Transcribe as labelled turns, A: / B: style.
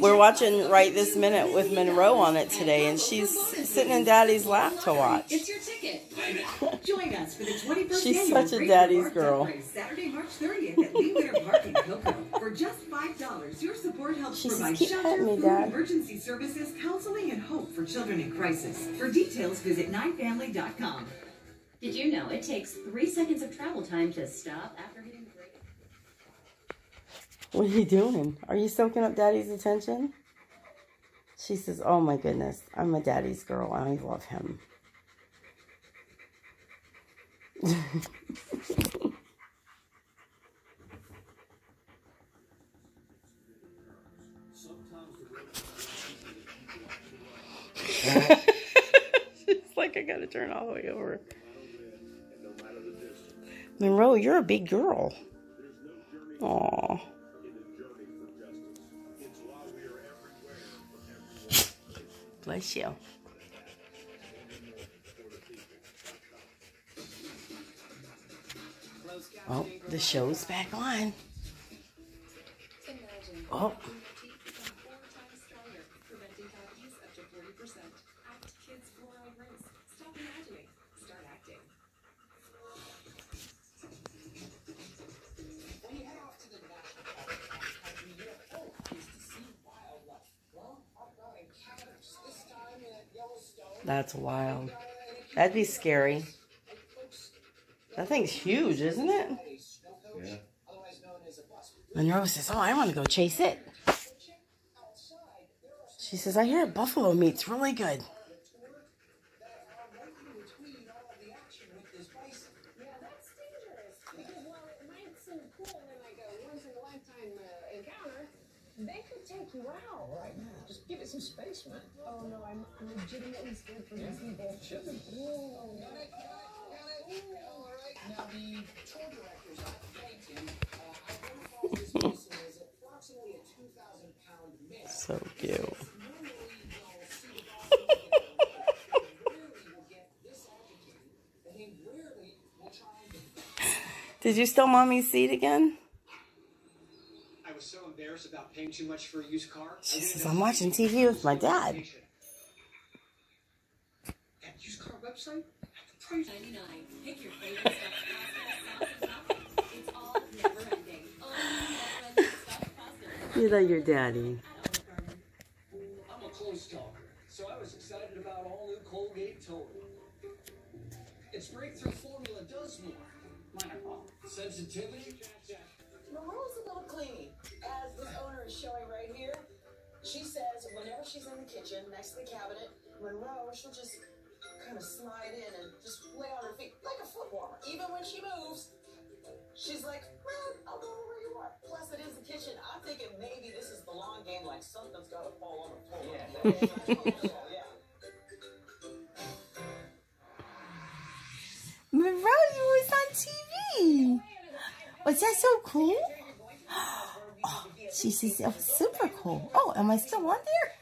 A: We're watching right this minute with Monroe on it today, and she's sitting in Daddy's lap to watch.
B: It's your ticket. Join us for the 21st
A: She's such a daddy's girl.
B: Race, Saturday, March 30th at Lee Wenner Park in Cocoa. For just $5, your support helps
A: She
B: provide
A: "Keep
B: shelter,
A: petting me,
B: food,
A: Dad."
B: emergency services, counseling, and hope for children in crisis. For details, visit ninefamily.com.
C: Did you know it takes three seconds of travel time to stop after hitting the brake?
A: What are you doing? Are you soaking up Daddy's attention? She says, Oh my goodness, I'm a daddy's girl I love him. She's like, I gotta turn all the way over. Monroe, you're a big girl. Aw. Bless you. Oh, the show's back on. Oh, that's wild. That'd be scary. That thing's huge, isn't it?
D: Yeah.
A: Monroe says, Oh, I want to go chase it. She says, I hear buffalo meat's really good.
E: Yeah, that's dangerous. Because while it might seem cool and like a once in a lifetime uh, encounter, they could take you out.
F: Right now, just give it some space, man.
E: Oh no, I'm legitimately scared for these people. Whoa.
F: Now, the tour directors, I thanked him. Uh, I identified this person as approximately a 2,000 pound man.
A: So cute.
F: Normally, they'll see the boss and rarely will get this agitated, and he rarely will try and
A: Did you steal mommy's seat again?
G: I was so embarrassed about paying too much for a used car. I
A: She says, I'm watching TV with my dad.
G: That used car website?
C: Price 99. Pick your favorite stuff. It's all never ending. Oh, never ending stuff. Costco.
A: You love your daddy.
F: I'm a close talker, so I was excited about all new Colgate Total. Its breakthrough formula does more. Wonderful. Sensitivity?
H: She says whenever she's in the kitchen next to the cabinet, Monroe, she'll just kind of slide in and just lay on her feet like a foot warmer. Even when she moves, she's like, man, I'll go where you are. Plus, it is the kitchen. I'm thinking maybe this is the long game, like something's got to fall on the floor. Yeah. yeah.
A: Monroe, you was on TV. Was that so cool? Oh, she says was super cool. Oh, am I still on there?